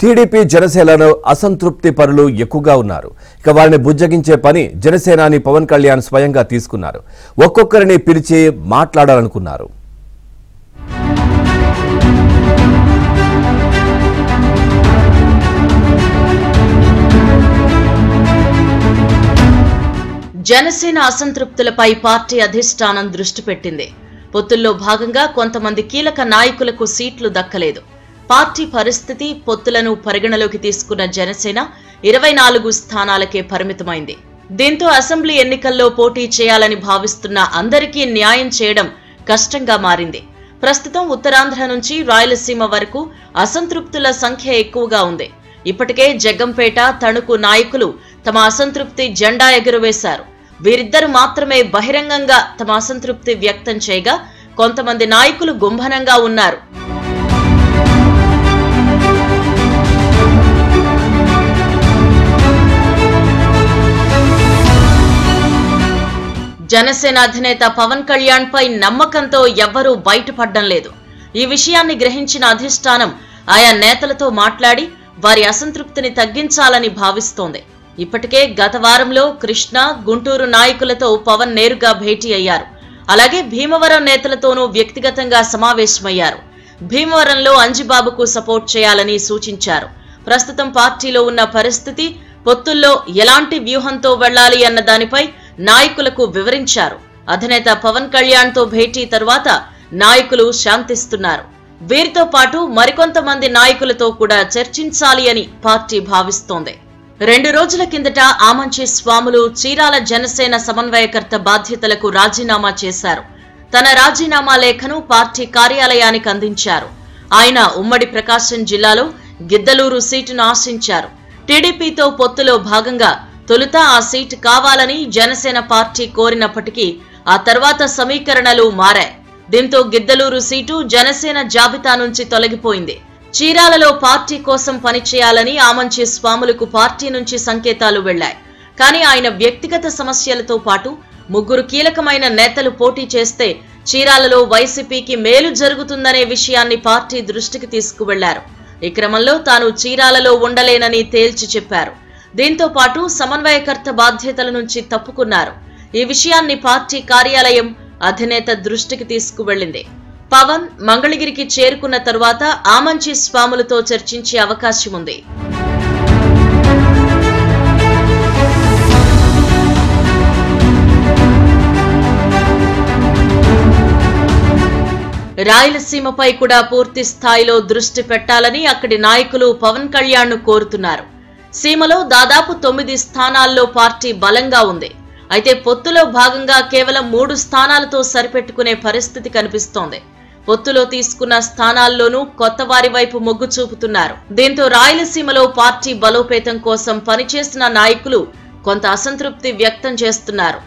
TDP జనసేనలో అసంతృప్తి పరులు ఎక్కువగా ఉన్నారు. ఇక వారిని బుజ్జగించే పని జనసేనాని పవన్ కళ్యాణ్ స్వయంగా తీసుకున్నారు. ఒక్కొక్కరిని పిలిచి మాట్లాడాలనుకున్నారు. జనసేన అసంతృప్తులపై పార్టీ అధిష్టానం దృష్టి పెట్టింది. పొత్తుల్లో భాగంగా కొంతమంది కీలక నాయకులకు సీట్లు దక్కలేదు. పార్టీ పరిస్థితి పొత్తులను పరిగణలోకి తీసుకున్న జనసేన ఇరవై నాలుగు స్థానాలకే పరిమితమైంది. దీంతో అసెంబ్లీ ఎన్నికల్లో పోటీ చేయాలని భావిస్తున్న అందరికీ న్యాయం చేయడం కష్టంగా మారింది. ప్రస్తుతం ఉత్తరాంధ్ర నుంచి రాయలసీమ వరకు అసంతృప్తుల సంఖ్య ఎక్కువగా ఉంది. ఇప్పటికే జగ్గంపేట తణుకు నాయకులు తమ అసంతృప్తి జెండా ఎగురవేశారు. వీరిద్దరు మాత్రమే బహిరంగంగా తమ అసంతృప్తి వ్యక్తం చేయగా కొంతమంది నాయకులు గుంభనంగా ఉన్నారు. జనసేన అధినేత పవన్ కళ్యాణ్ పై నమ్మకంతో ఎవ్వరూ బయటపడడం లేదు. ఈ విషయాన్ని గ్రహించిన అధిష్టానం ఆయా నేతలతో మాట్లాడి వారి అసంతృప్తిని తగ్గించాలని భావిస్తోంది. ఇప్పటికే గత వారంలో కృష్ణ గుంటూరు నాయకులతో పవన్ నేరుగా భేటీ అయ్యారు. అలాగే భీమవరం నేతలతోనూ వ్యక్తిగతంగా సమావేశమయ్యారు. భీమవరంలో అంజిబాబుకు సపోర్ట్ చేయాలని సూచించారు. ప్రస్తుతం పార్టీలో ఉన్న పరిస్థితి పొత్తుల్లో ఎలాంటి వ్యూహంతో వెళ్ళాలి అన్న దానిపై నాయకులకు వివరించారు. అధినేత పవన్ కళ్యాణ్తో భేటీ తరువాత నాయకులు శాంతిస్తున్నారు. వీరితో పాటు మరికొంతమంది నాయకులతో కూడా చర్చించాలి అని పార్టీ భావిస్తోంది. రెండు రోజుల కిందట ఆమంచి స్వాములు చీరాల జనసేన సమన్వయకర్త బాధ్యతలకు రాజీనామా చేశారు. తన రాజీనామా లేఖను పార్టీ కార్యాలయానికి అందించారు. ఆయన ఉమ్మడి ప్రకాశం జిల్లాలో గిద్దలూరు సీటును ఆశించారు. టీడీపీతో పొత్తులో భాగంగా తొలుత ఆ సీట్ కావాలని జనసేన పార్టీ కోరినప్పటికీ ఆ తర్వాత సమీకరణలు మారాయి. దీంతో గిద్దలూరు సీటు జనసేన జాబితా నుంచి తొలగిపోయింది. చీరాలలో పార్టీ కోసం పనిచేయాలని ఆమంచి స్వాములకు పార్టీ నుంచి సంకేతాలు వెళ్ళాయి. కానీ ఆయన వ్యక్తిగత సమస్యలతో పాటు ముగ్గురు కీలకమైన నేతలు పోటీ చేస్తే చీరాలలో వైసీపీకి మేలు జరుగుతుందనే విషయాన్ని పార్టీ దృష్టికి తీసుకువెళ్ళారు. ఈ క్రమంలో తాను చీరాలలో ఉండలేనని తేల్చి చెప్పారు. దీంతో పాటు సమన్వయకర్త బాధ్యతల నుంచి తప్పుకున్నారు. ఈ విషయాన్ని పార్టీ కార్యాలయం అధినేత దృష్టికి తీసుకువెళ్ళింది పవన్ మంగళగిరికి చేరుకున్న తరువాత ఆమంచి స్వాములతో చర్చించే అవకాశం ఉంది. రాయలసీమపై కూడా పూర్తి స్థాయిలో దృష్టి పెట్టాలని అక్కడి నాయకులు పవన్ కళ్యాణ్ను కోరుతున్నారు. సీమలో దాదాపు తొమ్మిది స్థానాల్లో పార్టీ బలంగా ఉంది. అయితే పొత్తులో భాగంగా కేవలం మూడు స్థానాలతో సరిపెట్టుకునే పరిస్థితి కనిపిస్తోంది. పొత్తులో తీసుకున్న స్థానాల్లోనూ కొత్త వారి వైపు మొగ్గు చూపుతున్నారు. దీంతో రాయలసీమలో పార్టీ బలోపేతం కోసం పనిచేసిన నాయకులు కొంత అసంతృప్తి వ్యక్తం చేస్తున్నారు.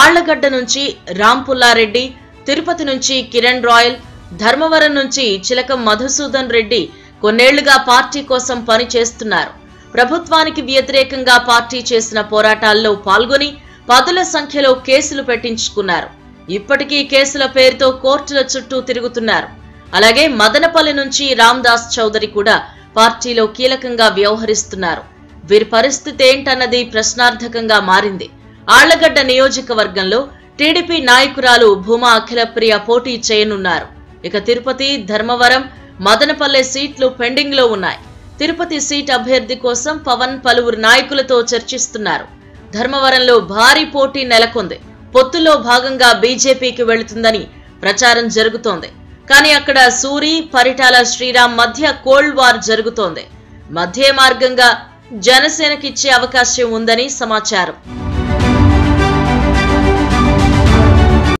ఆళ్ళగడ్డ నుంచి రాంపుల్లారెడ్డి తిరుపతి నుంచి కిరణ్ రాయల్ ధర్మవరం నుంచి చిలకం మధుసూదన్ రెడ్డి కొన్నేళ్ళుగా పార్టీ కోసం పనిచేస్తున్నారు. ప్రభుత్వానికి వ్యతిరేకంగా పార్టీ చేసిన పోరాటాల్లో పాల్గొని పదుల సంఖ్యలో కేసులు పెట్టించుకున్నారు. ఇప్పటికీ కేసుల పేరుతో కోర్టుల చుట్టూ తిరుగుతున్నారు. అలాగే మదనపల్లి నుంచి రామ్దాస్ చౌదరి కూడా పార్టీలో కీలకంగా వ్యవహరిస్తున్నారు. వీరి పరిస్థితి ఏంటన్నది ప్రశ్నార్థకంగా మారింది. ఆళ్ళగడ్డ నియోజకవర్గంలో టీడీపీ నాయకురాలు భూమా అఖిలప్రియ పోటీ చేయనున్నారు. ఇక తిరుపతి ధర్మవరం మదనపల్లె సీట్లు పెండింగ్లో ఉన్నాయి. తిరుపతి సీట్ అభ్యర్థి కోసం పవన్ పలువురు నాయకులతో చర్చిస్తున్నారు. ధర్మవరంలో భారీ పోటీ నెలకొంది. పొత్తులో భాగంగా బీజేపీకి వెళుతుందని ప్రచారం జరుగుతోంది. కానీ అక్కడ సూరి పరిటాల శ్రీరామ్ మధ్య కోల్డ్ వార్ జరుగుతోంది. మధ్య మార్గంగా జనసేనకిచ్చే అవకాశం ఉందని సమాచారం.